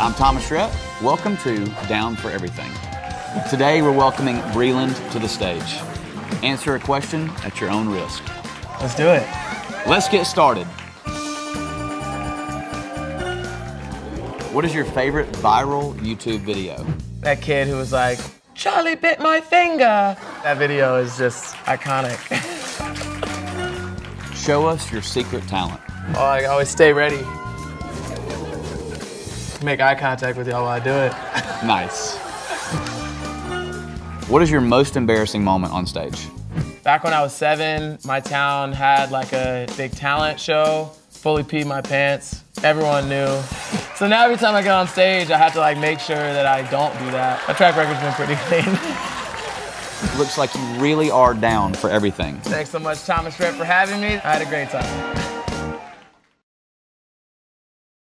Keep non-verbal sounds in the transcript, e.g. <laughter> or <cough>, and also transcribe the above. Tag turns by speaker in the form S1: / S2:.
S1: I'm Thomas Rhett. Welcome to Down for Everything. Today we're welcoming Breland to the stage. Answer a question at your own risk.
S2: Let's do it.
S1: Let's get started. What is your favorite viral YouTube video?
S2: That kid who was like, Charlie bit my finger. That video is just iconic. <laughs>
S1: Show us your secret talent.
S2: oh, I always stay ready. Make eye contact with y'all while I do it.
S1: Nice. What is your most embarrassing moment on stage?
S2: Back when I was seven, my town had like a big talent show. Fully peed my pants. Everyone knew. So now every time I get on stage, I have to like make sure that I don't do that. My track record's been pretty <laughs> clean.
S1: Looks like you really are down for everything.
S2: Thanks so much, Thomas Rhett, for having me. I had a great time.